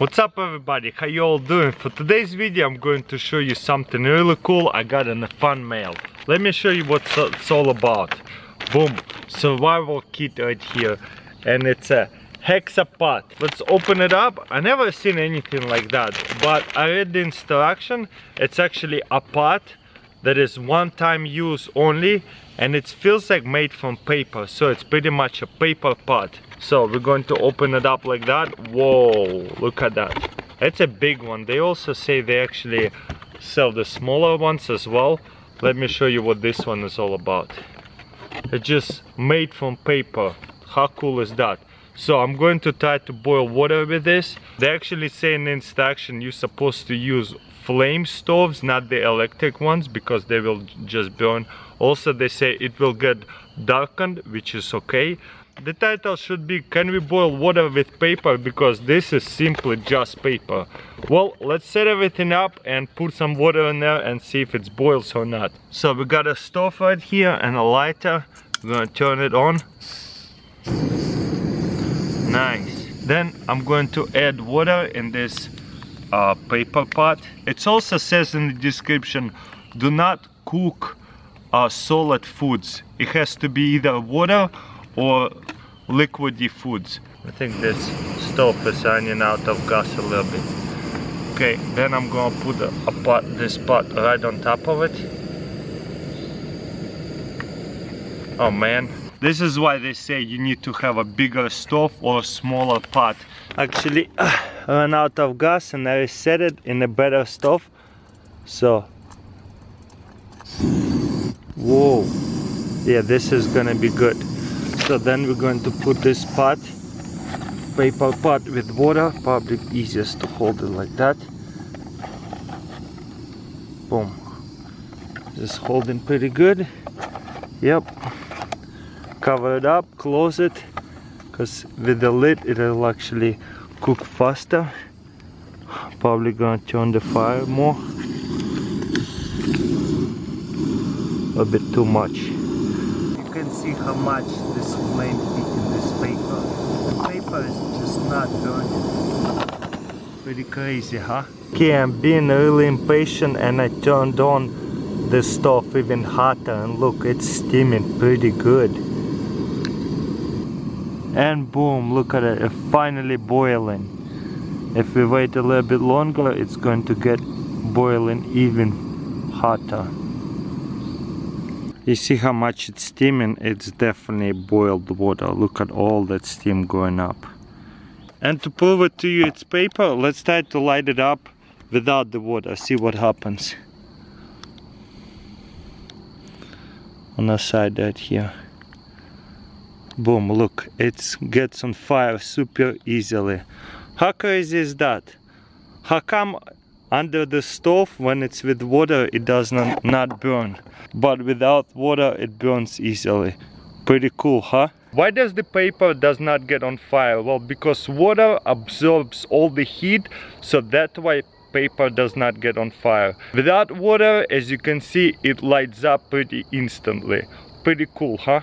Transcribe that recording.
What's up everybody, how you all doing? For today's video I'm going to show you something really cool I got in a fun mail. Let me show you what it's all about. Boom, survival kit right here. And it's a Hexa Pot. Let's open it up. I never seen anything like that. But I read the instruction. It's actually a pot that is one time use only and it feels like made from paper so it's pretty much a paper pot. So we're going to open it up like that. Whoa look at that. It's a big one. They also say they actually sell the smaller ones as well. Let me show you what this one is all about. It's just made from paper. How cool is that? So I'm going to try to boil water with this. They actually say in the instruction you're supposed to use flame stoves, not the electric ones, because they will just burn. Also, they say it will get darkened, which is okay. The title should be, can we boil water with paper? Because this is simply just paper. Well, let's set everything up and put some water in there and see if it boils or not. So we got a stove right here and a lighter. We're gonna turn it on. Nice. Then I'm going to add water in this uh, paper pot. It also says in the description, do not cook uh, solid foods. It has to be either water or liquidy foods. I think this stove is running out of gas a little bit. Okay, then I'm gonna put a, a pot, this pot right on top of it. Oh man, this is why they say you need to have a bigger stove or a smaller pot. Actually, uh, ran out of gas and I reset it in a better stove. So, whoa, yeah, this is gonna be good. So then we're going to put this pot, paper pot with water, probably easiest to hold it like that. Boom. Just holding pretty good. Yep cover it up close it because with the lid it'll actually cook faster probably gonna turn the fire more. A bit too much. You can see how much this flame heat in this paper. The paper is just not burning pretty crazy huh? Okay i'm being really impatient and i turned on the stove even hotter and look it's steaming pretty good and boom look at it it's finally boiling. If we wait a little bit longer it's going to get boiling even hotter. You see how much it's steaming? It's definitely boiled water. Look at all that steam going up. And to prove it to you it's paper. Let's try to light it up without the water. See what happens. On the side right here boom look it gets on fire super easily. How crazy is that? How come under the stove when it's with water it does not, not burn? But without water it burns easily. Pretty cool huh? Why does the paper does not get on fire? Well because water absorbs all the heat so that's why paper does not get on fire. Without water as you can see it lights up pretty instantly. Pretty cool huh